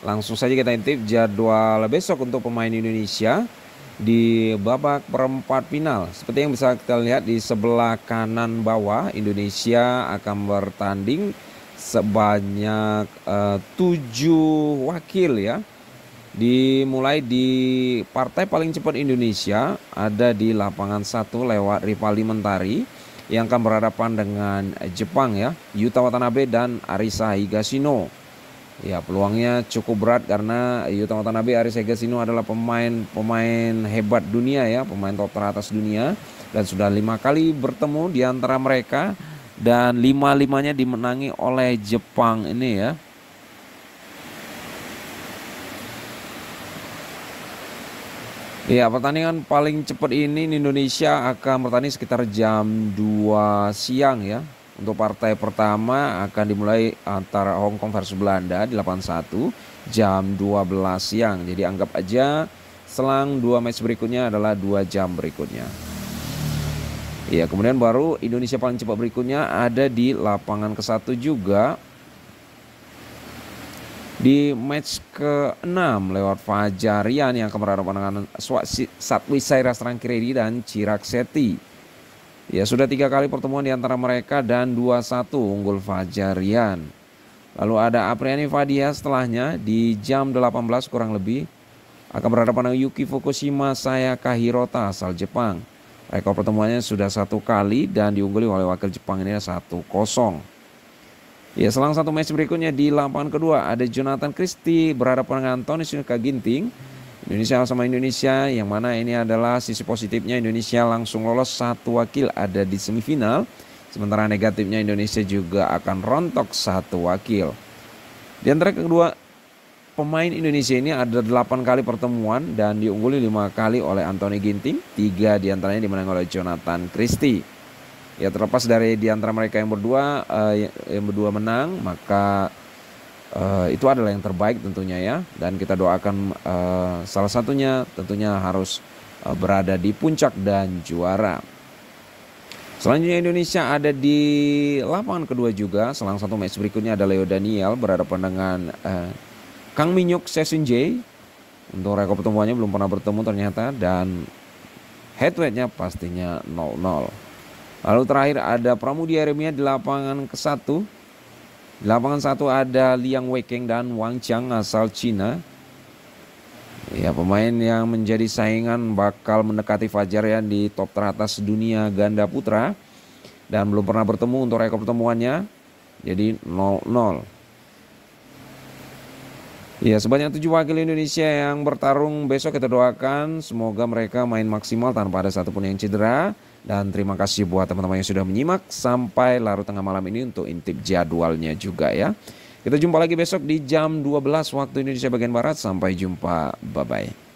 Langsung saja kita intip jadwal besok untuk pemain Indonesia di babak perempat final. Seperti yang bisa kita lihat di sebelah kanan bawah, Indonesia akan bertanding sebanyak uh, tujuh wakil ya. Dimulai di partai paling cepat Indonesia ada di lapangan satu lewat Ripaldi Mentari yang akan berhadapan dengan Jepang ya, Yuta Watanabe dan Arisa Higashino. Ya peluangnya cukup berat karena Yuta Watanabe, Aris Higashino adalah pemain pemain hebat dunia ya, pemain top teratas dunia dan sudah lima kali bertemu di antara mereka dan lima limanya dimenangi oleh Jepang ini ya. Ya pertandingan paling cepat ini Indonesia akan bertanding sekitar jam 2 siang ya untuk partai pertama akan dimulai antara Hong Kong versus Belanda di 81 jam 12 siang. Jadi anggap aja selang dua match berikutnya adalah dua jam berikutnya. Ya, kemudian baru Indonesia paling cepat berikutnya ada di lapangan ke-1 juga di match ke-6 lewat Fajarian yang berhadapan dengan Satwi Saira Strangkiredi dan Cirak Seti. Ya sudah tiga kali pertemuan di antara mereka dan 2-1 unggul Fajarian. Lalu ada Apriani Fadia setelahnya di jam 18 kurang lebih akan berhadapan dengan Yuki Fukushima Sayaka Hirota asal Jepang. Rekor pertemuannya sudah satu kali dan diungguli oleh wakil Jepang ini 1-0. Ya selang satu match berikutnya di lapangan kedua ada Jonathan Christie berhadapan dengan Anthony Sinuka Ginting Indonesia sama Indonesia yang mana ini adalah sisi positifnya Indonesia langsung lolos satu wakil ada di semifinal. Sementara negatifnya Indonesia juga akan rontok satu wakil. Di antara kedua pemain Indonesia ini ada delapan kali pertemuan dan diungguli lima kali oleh Anthony Ginting. Tiga di antaranya dimenang oleh Jonathan Christie. Ya terlepas dari di antara mereka yang berdua uh, yang berdua menang maka Uh, itu adalah yang terbaik tentunya ya dan kita doakan uh, salah satunya tentunya harus uh, berada di puncak dan juara. Selanjutnya Indonesia ada di lapangan kedua juga. Selang satu match berikutnya ada Leo Daniel berhadapan dengan uh, Kang Minyuk Sesun J. Untuk rekor pertemuannya belum pernah bertemu ternyata dan head to pastinya 0-0. Lalu terakhir ada Pramudia Remia di lapangan ke-1 di lapangan satu ada Liang Weikeng dan Wang Chang asal Cina. Ya, pemain yang menjadi saingan bakal mendekati Fajar ya di top teratas dunia ganda putra dan belum pernah bertemu untuk rekor pertemuannya. Jadi 0-0. Ya, sebanyak tujuh wakil Indonesia yang bertarung besok kita doakan semoga mereka main maksimal tanpa ada satupun yang cedera. Dan terima kasih buat teman-teman yang sudah menyimak sampai larut tengah malam ini untuk intip jadwalnya juga ya. Kita jumpa lagi besok di jam 12 waktu Indonesia bagian Barat. Sampai jumpa. Bye-bye.